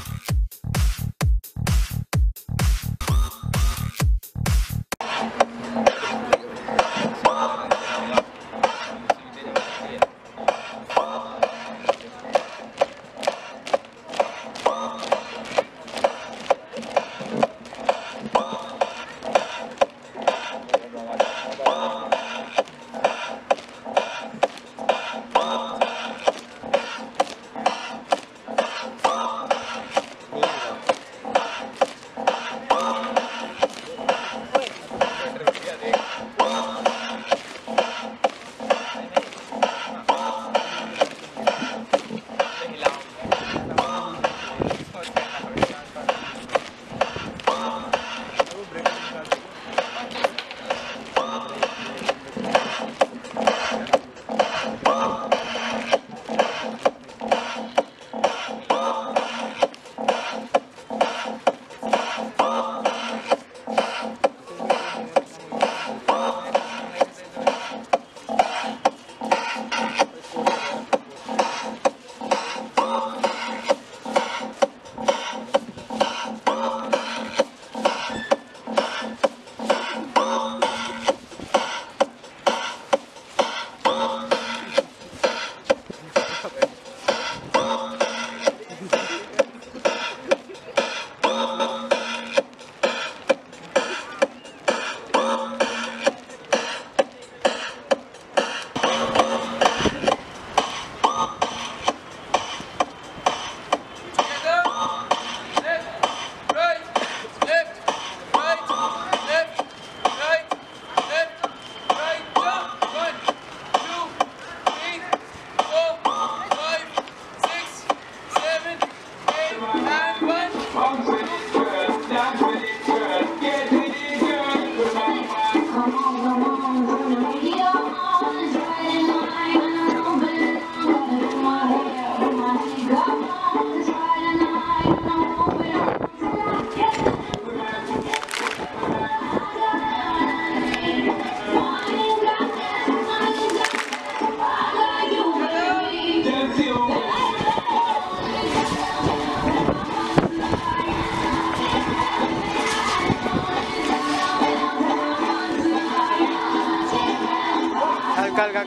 you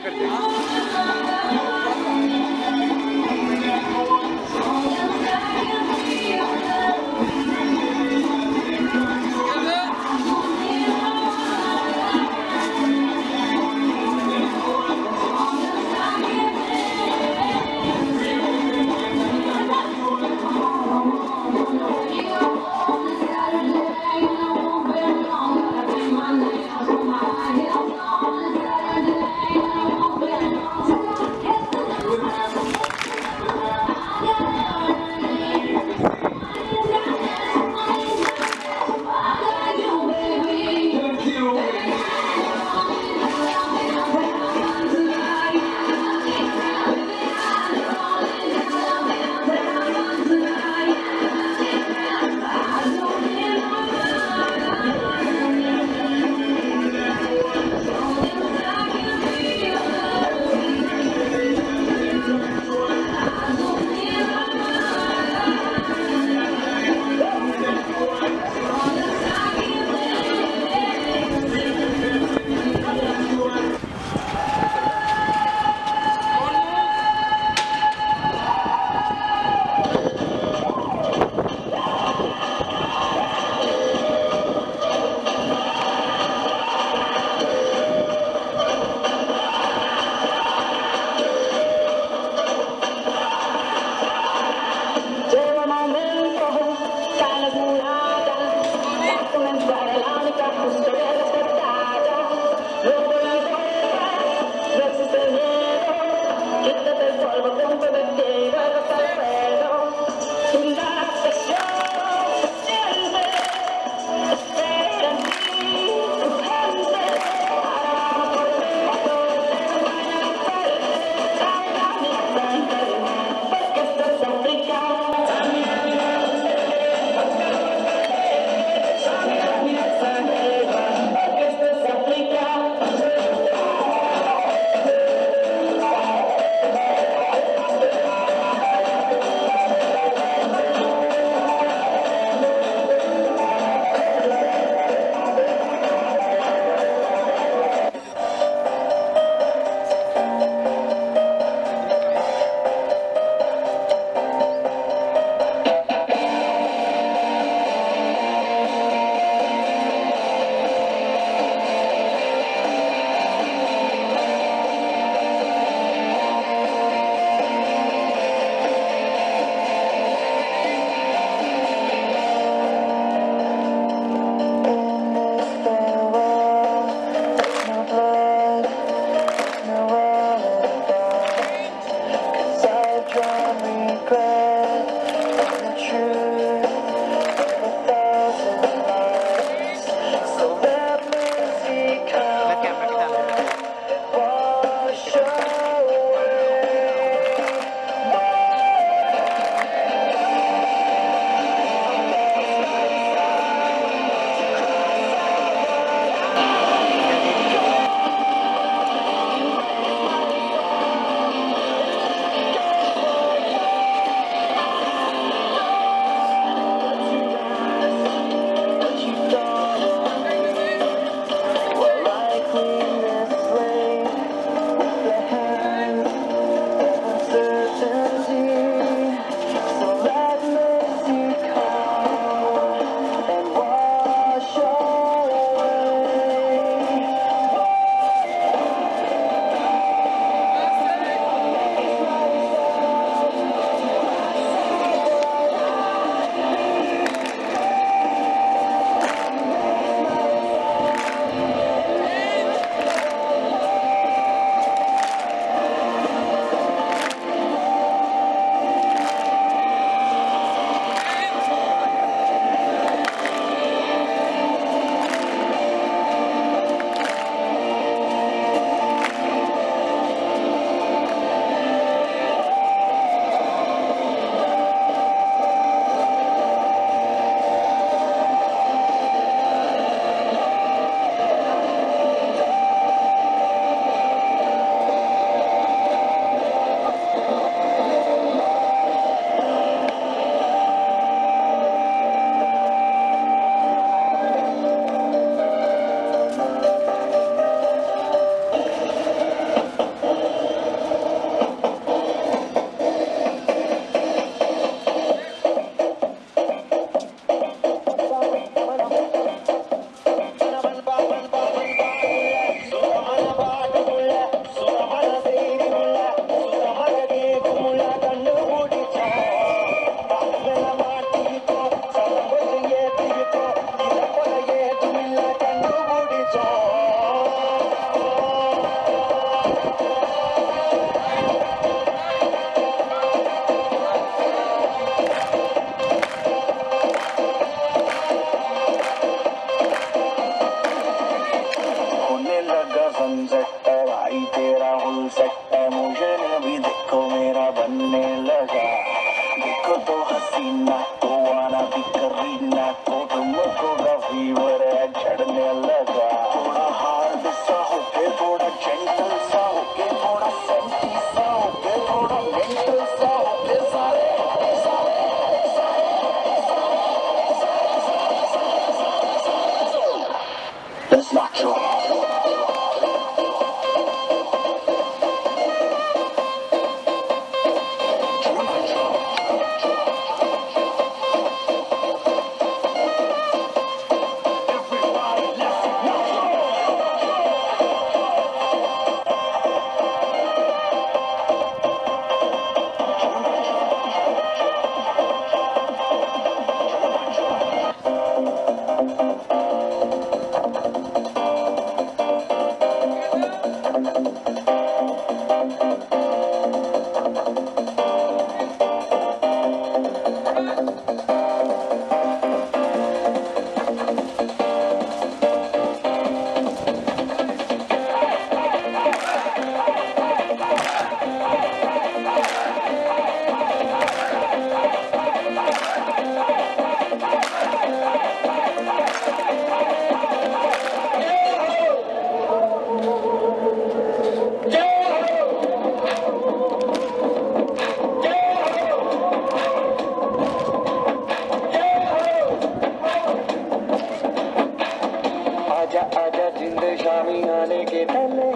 क्या कर देंगे। ಕಡಲ